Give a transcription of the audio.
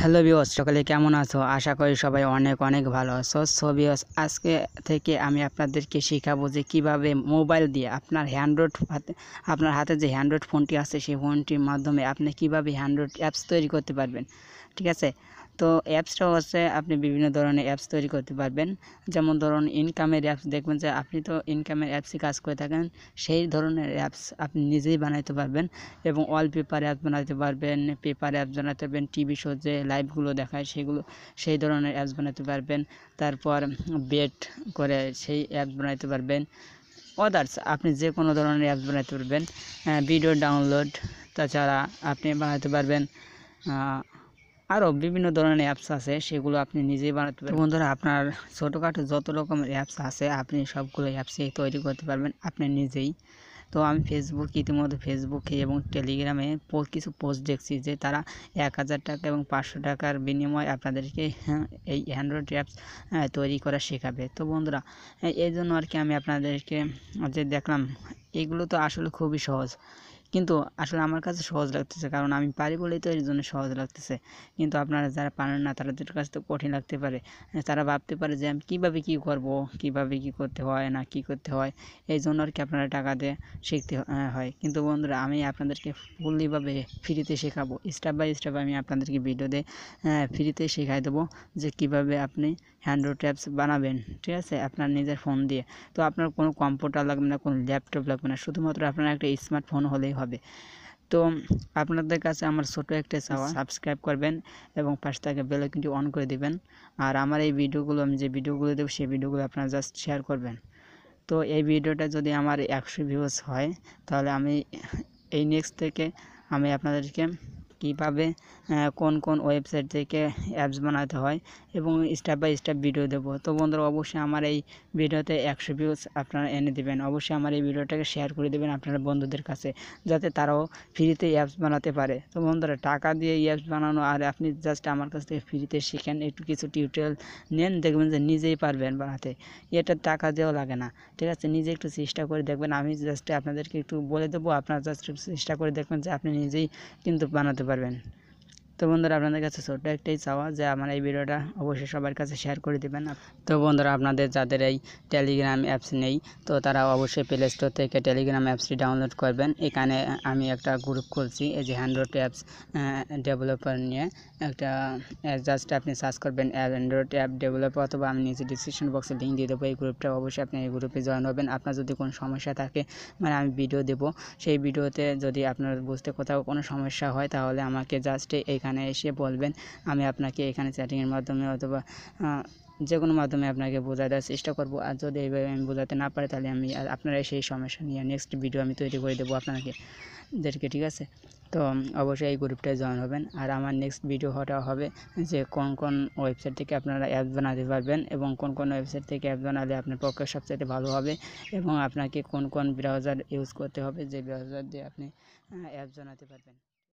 Hello বিয়স সকালে কেমন আছো? আশা করি সবাই অনেক অনেক ভালো আছো। সো বিয়স আজকে থেকে আমি আপনাদেরকে শেখাবো যে কীভাবে মোবাইল দিয়ে আপনার হ্যান্ড্রয়েড হাতে, আপনার হাতে যে হ্যান্ড্রয়েড ফোনটি আছে, সেই ফোনটির মাধ্যমে আপনি কীভাবে হ্যান্ড্রয়েড অ্যাপস তৈরি করতে পারবেন। ঠিক আছে? তো অ্যাপসটাও হচ্ছে আপনি বিভিন্ন ধরনের অ্যাপস তৈরি করতে পারবেন। যেমন ধরুন ইনকামের অ্যাপস দেখবেন যে আপনি তো ইনকামের অ্যাপসই কাজ করে থাকেন, সেই ধরনের অ্যাপস আপনি নিজেই বানাইতে পারবেন এবং ওয়ালপেপার অ্যাপ বানাতে পারবেন পেপার অ্যাপ বানাতে পারবেন টিভি শো যে লাইভগুলো দেখায় সেগুলো, সেই ধরনের অ্যাপস বানাতে পারবেন। তারপর বেট করে সেই অ্যাপস বানাতে পারবেন। অদার্স আপনি যে কোনো ধরনের অ্যাপস বানাতে পারবেন। ভিডিও ডাউনলোড তাছাড়া আপনি বানাতে পারবেন আরও বিভিন্ন ধরনের অ্যাপস আছে সেগুলো আপনি নিজেই বানাতে পারবেন। বন্ধুরা আপনার ছোটোখাটো যত রকমের অ্যাপস আছে আপনি সবগুলো অ্যাপসেই তৈরি করতে পারবেন আপনি নিজেই। তো আমি ফেসবুক ইতিমধ্যে ফেসবুকে এবং টেলিগ্রামে কিছু পোস্ট দেখছি যে তারা এক হাজার টাকা এবং পাঁচশো টাকার বিনিময়ে আপনাদেরকে হ্যাঁ, এই অ্যান্ড্রয়েড অ্যাপস তৈরি করা শেখাবে। তো বন্ধুরা এই জন্য আর কি আমি আপনাদেরকে যে দেখলাম এগুলো তো আসলে খুবই সহজ। কিন্তু আসলে আমার কাছে সহজ লাগতেছে, কারণ আমি পারি বলেই তো এর জন্য সহজ লাগতেছে। কিন্তু আপনারা যারা পারেন না তাদের কাছে তো কঠিন লাগতে পারে। তারা ভাবতে পারে যে, আমি কীভাবে কী করব, কীভাবে কী করতে হয় না কী করতে হয়, এই জন্য আর কি আপনারা টাকা দিয়ে শিখতে হয়। কিন্তু বন্ধুরা, আমি আপনাদেরকে ফুললিভাবে ফ্রিতে শেখাবো। স্টেপ বাই স্টেপ আমি আপনাদেরকে ভিডিওতে ফ্রিতে শেখাই দেবো যে, কীভাবে আপনি হ্যান্ড্রয়েড অ্যাপস বানাবেন, ঠিক আছে? আপনার নিজের ফোন দিয়ে। তো আপনার কোনো কম্পিউটার লাগবে না, কোনো ল্যাপটপ লাগবে না। শুধুমাত্র আপনার একটা স্মার্টফোন হলেই হবে। তো আপনাদের কাছে আমার ছোট একটা চাওয়া সাবস্ক্রাইব করবেন এবং পাশ থেকে বেল কিন্তু অন করে দিবেন। আর আমার এই ভিডিওগুলো আমি যে ভিডিওগুলো দেবো সেই ভিডিওগুলো আপনারা জাস্ট শেয়ার করবেন। তো এই ভিডিওটা যদি আমার একশো ভিউজ হয় তাহলে আমি এই নেক্সট থেকে আমি আপনাদেরকে কীভাবে কোন কোন ওয়েবসাইট থেকে অ্যাপস বানাতে হয় এবং স্টেপ বাই স্টেপ ভিডিও দেবো। তো বন্ধুরা, অবশ্যই আমার এই ভিডিওতে একশো ভিউজ আপনারা এনে দেবেন। অবশ্যই আমার এই ভিডিওটাকে শেয়ার করে দেবেন আপনার বন্ধুদের কাছে, যাতে তারাও ফ্রিতে অ্যাপস বানাতে পারে। তো বন্ধুরা, টাকা দিয়ে অ্যাপস বানানো, আর আপনি জাস্ট আমার কাছ থেকে ফ্রিতে শিখেন, একটু কিছু টিউটোরিয়াল নেন, দেখবেন যে নিজেই পারবেন বানাতে। এটা টাকা দিয়েও লাগে না, ঠিক আছে? নিজে একটু চেষ্টা করে দেখবেন। আমি জাস্ট আপনাদেরকে একটু বলে দেবো, আপনারা জাস্ট চেষ্টা করে দেখবেন যে আপনি নিজেই কিন্তু বানাতে পারবেন তো বন্ধুরা, আপনাদের কাছে ছোট্ট একটাই চাওয়া যে আমার এই ভিডিওটা অবশ্যই সবার কাছে শেয়ার করে দেবেন। তো বন্ধুরা, আপনাদের যাদের এই টেলিগ্রাম অ্যাপস নেই, তো তারা অবশ্যই প্লে স্টোর থেকে টেলিগ্রাম অ্যাপসটি ডাউনলোড করবেন। এখানে আমি একটা গ্রুপ খুলছি, এই যে হ্যান্ড্রয়েড অ্যাপস ডেভেলপার নিয়ে। একটা জাস্ট আপনি সার্চ করবেন অ্যান্ড্রয়েড অ্যাপ ডেভেলপার অথবা আমি নিচে ডিসক্রিপশন বক্সে লিঙ্ক দিয়ে দেবো, এই গ্রুপটা অবশ্যই আপনি এই গ্রুপে জয়েন হবেন। আপনার যদি কোনো সমস্যা থাকে মানে আমি ভিডিও দেবো। সেই ভিডিওতে যদি আপনার বুঝতে কোথাও কোনো সমস্যা হয়, তাহলে আমাকে জাস্ট এইখানে এখানে এসে বলবেন, আমি আপনাকে এখানে চ্যাটিংয়ের মাধ্যমে অথবা যে কোনো মাধ্যমে আপনাকে বোঝা দেওয়ার চেষ্টা করব। আর যদি এইভাবে আমি বোঝাতে না পারি, তাহলে আমি আপনারা সেই সমস্যা নিয়ে নেক্সট ভিডিও আমি তৈরি করে দেবো আপনাকে, দেরকে, ঠিক আছে? তো অবশ্যই এই গ্রুপটায় জয়েন হবেন। আর আমার নেক্সট ভিডিও হওয়াটা হবে যে কোন কোন ওয়েবসাইট থেকে আপনারা অ্যাপ বানাতে পারবেন এবং কোন কোন ওয়েবসাইট থেকে অ্যাপ বানালে আপনার পক্ষে সবচেয়ে ভালো হবে এবং আপনাকে কোন কোন ব্রাউজার ইউজ করতে হবে, যে ব্রাউজার দিয়ে আপনি অ্যাপ বানাতে পারবেন।